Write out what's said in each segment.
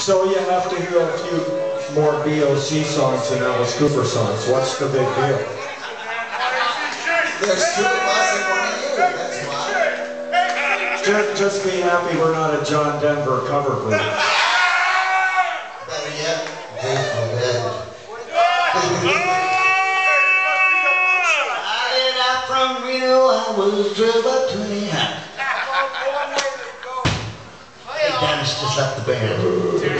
So you have to hear a few more BOC songs than Alice Cooper songs. What's the big deal? There's two of us and one of you, that's why. Just, just be happy we're not a John Denver cover group. Better yet, Grateful Dead. I did out from Reno, I was drove up 20 Dennis just left the band.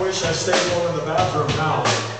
Wish I stayed home in the bathroom now.